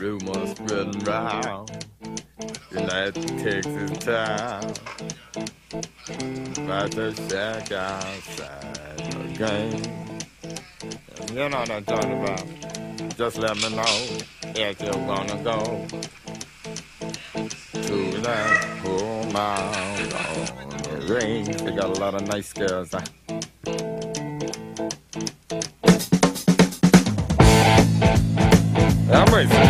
spreading round. United Texas town. About to shack outside game. You know what I'm talking about. Just let me know if you wanna go to that home out on the range. They got a lot of nice girls. Huh? I'm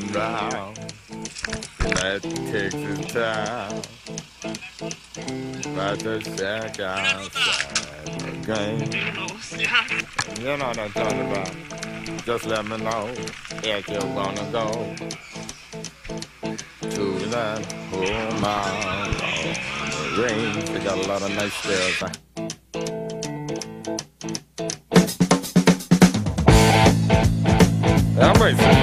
Spreading round. Town. About to shack outside La Grange. You know what I'm talking about. Just let me know if you wanna go to that out on the range. They got a lot of nice girls. Huh?